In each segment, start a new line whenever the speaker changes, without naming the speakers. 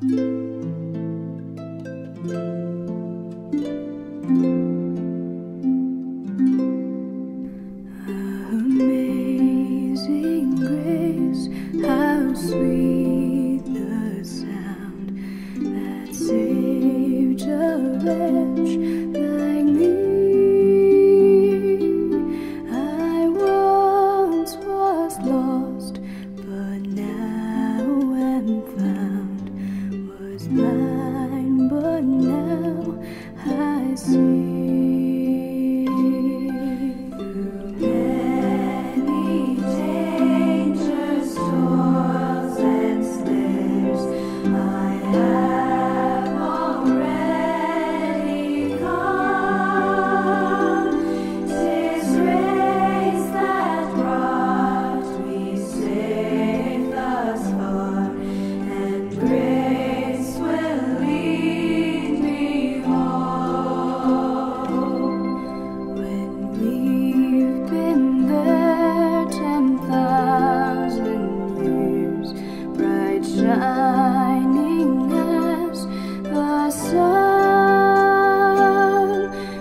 Amazing grace, how sweet the sound that saved a wretch mine, but now I see. shining as the sun.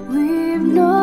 We've known.